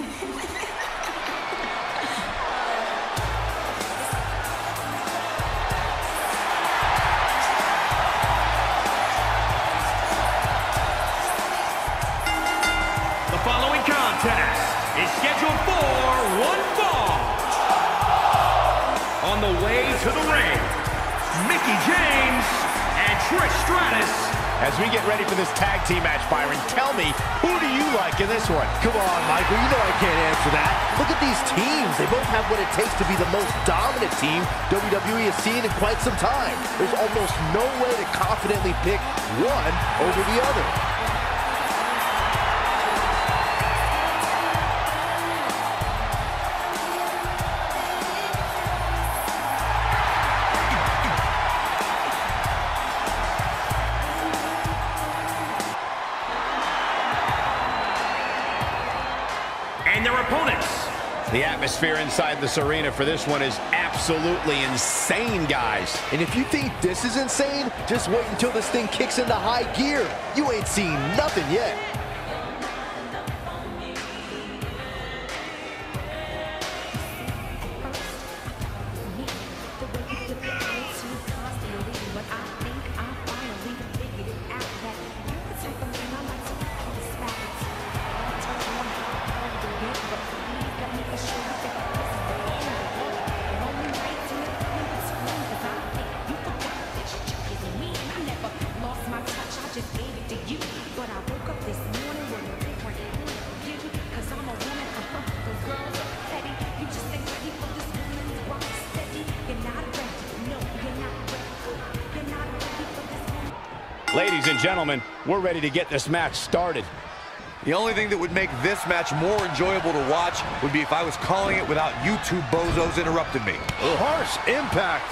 The following contest is scheduled for one fall. On the way to the ring, Mickie James and Trish Stratus. As we get ready for this tag team match, Byron, tell me, who do you like in this one? Come on, Michael, you know I can't answer that. Look at these teams. They both have what it takes to be the most dominant team WWE has seen in quite some time. There's almost no way to confidently pick one over the other. The atmosphere inside this arena for this one is absolutely insane, guys. And if you think this is insane, just wait until this thing kicks into high gear. You ain't seen nothing yet. Ladies and gentlemen, we're ready to get this match started. The only thing that would make this match more enjoyable to watch would be if I was calling it without you two bozos interrupting me. Harsh impact.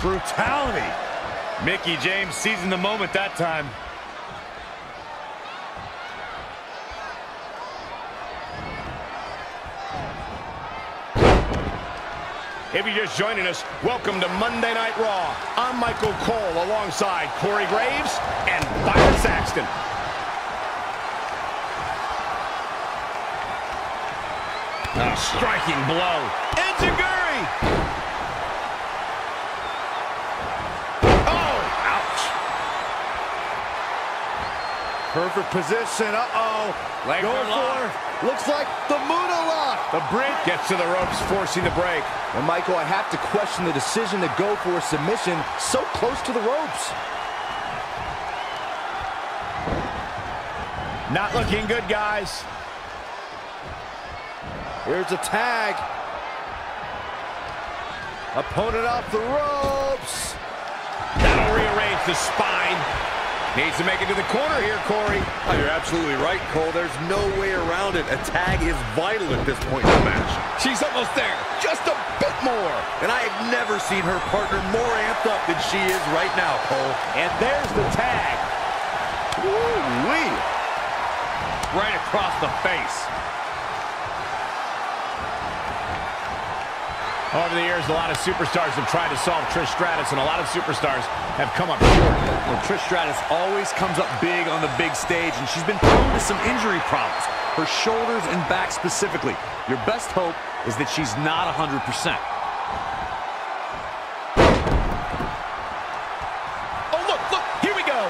Brutality. Mickie James seizing the moment that time. If you're just joining us, welcome to Monday Night Raw. I'm Michael Cole alongside Corey Graves and Byron Saxton. A striking blow. Enziguri! Oh, ouch. Perfect position. Uh-oh. Going for, looks like the lock. The Brit gets to the ropes, forcing the break. Well, Michael, I have to question the decision to go for a submission so close to the ropes. Not looking good, guys. Here's a tag. Opponent off the ropes. That'll rearrange the spine. Needs to make it to the corner here, Corey. Oh, you're absolutely right, Cole. There's no way around it. A tag is vital at this point in the match. She's almost there. Just a bit more. And I have never seen her partner more amped up than she is right now, Cole. And there's the tag. Woo-wee. Right across the face. Over the years, a lot of superstars have tried to solve Trish Stratus, and a lot of superstars have come up short. Well, Trish Stratus always comes up big on the big stage, and she's been prone to some injury problems. Her shoulders and back specifically. Your best hope is that she's not 100%. Oh, look, look, here we go.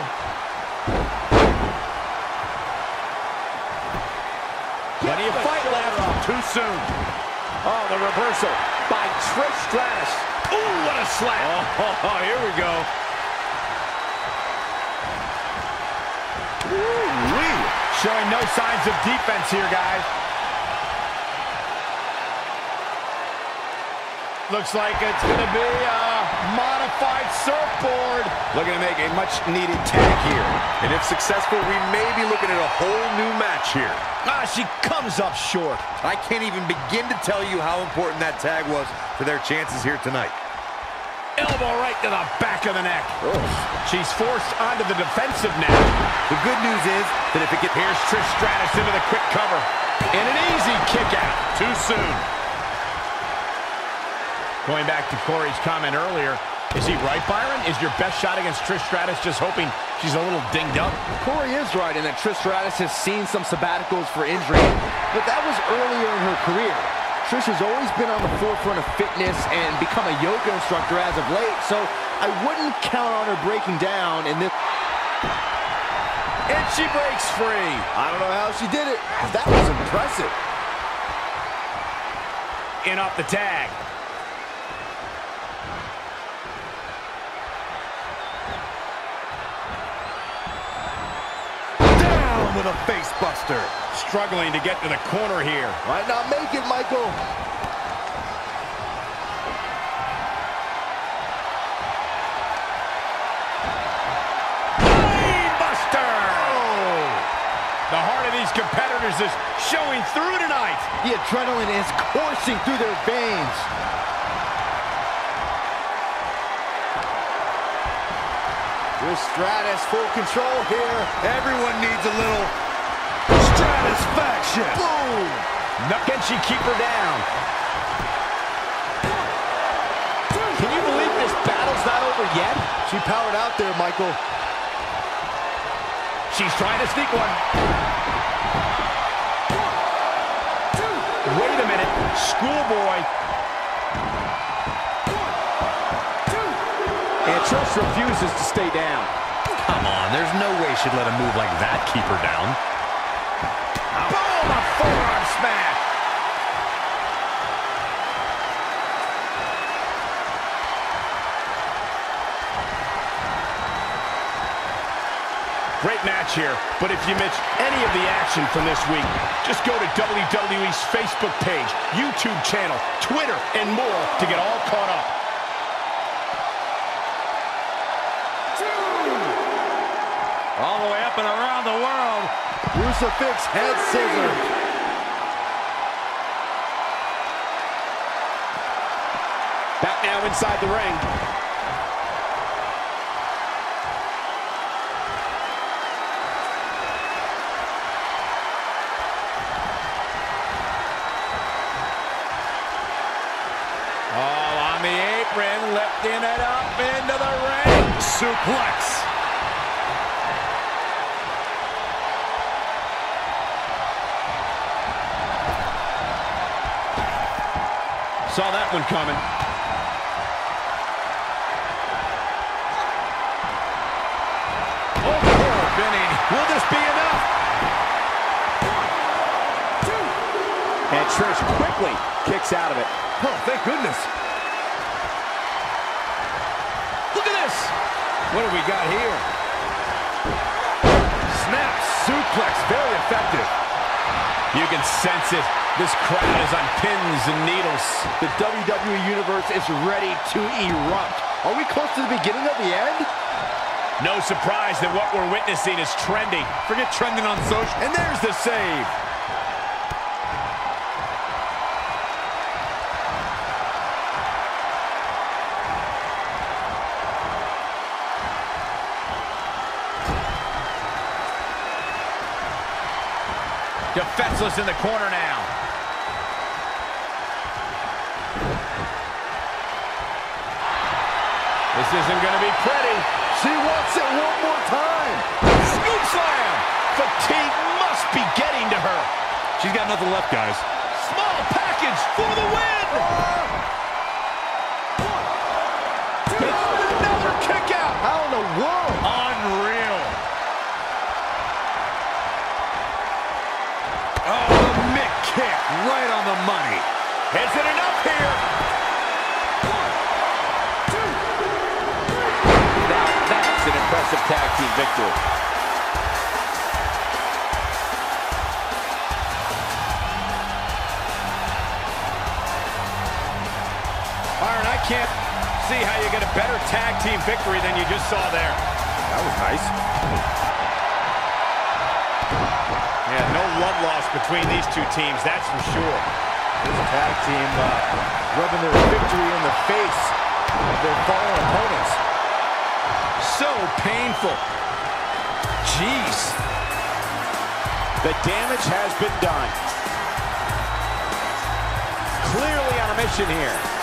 Plenty of fight left. Too soon. Oh, the reversal by Trish Stratus. Ooh, what a slap. Oh, here we go. Ooh-wee. Showing no signs of defense here, guys. Looks like it's going to be a modified surfboard. Looking to make a much-needed tag here. And if successful, we may be looking at a whole new match here. Ah, she comes up short. I can't even begin to tell you how important that tag was for their chances here tonight. Elbow right to the back of the neck. She's forced onto the defensive now. The good news is that if it gets... Here's Trish Stratus into the quick cover. And an easy kick out. Too soon. Going back to Corey's comment earlier, is he right, Byron? Is your best shot against Trish Stratus just hoping she's a little dinged up? Corey is right in that Trish Stratus has seen some sabbaticals for injury, but that was earlier in her career. Trish has always been on the forefront of fitness and become a yoga instructor as of late, so I wouldn't count on her breaking down in this. And she breaks free. I don't know how she did it. That was impressive. In off the tag. With a face buster. Struggling to get to the corner here. Might not make it, Michael. Buster! The heart of these competitors is showing through tonight. The adrenaline is coursing through their veins. With Stratus full control here. Everyone needs a little Stratusfaction. Boom! Now, can she keep her down? Can you believe this battle's not over yet? She powered out there, Michael. She's trying to sneak one. Wait a minute. Schoolboy. And refuses to stay down. Come on, there's no way she'd let a move like that keep her down. Boom! A forearm smash. Great match here, but if you missed any of the action from this week, just go to WWE's Facebook page, YouTube channel, Twitter, and more to get all caught up. All the way up and around the world. Crucifix head scissors. Back now inside the ring. All on the apron, lifting it up into the ring. Suplex. Saw that one coming. Oh, poor Benning. Will this be enough? Two. And Trish quickly kicks out of it. Oh, thank goodness. Look at this. What do we got here? Snap suplex, very effective. You can sense it. This crowd is on pins and needles. The WWE Universe is ready to erupt. Are we close to the beginning of the end? No surprise that what we're witnessing is trending. Forget trending on social. And there's the save. Defenseless in the corner now. Isn't going to be pretty. She wants it one more time. Scoop slam! Fatigue must be getting to her. She's got nothing left, guys. Small package for the win! Another kick out! How in the world? Unreal. Oh, the mitt kick. Right on the money. Is it enough here? Impressive tag team victory. Byron, I can't see how you get a better tag team victory than you just saw there. That was nice. Yeah, no love lost between these two teams, that's for sure. This tag team uh, rubbing their victory in the face of their fallen opponents. So painful. Jeez. The damage has been done. Clearly on a mission here.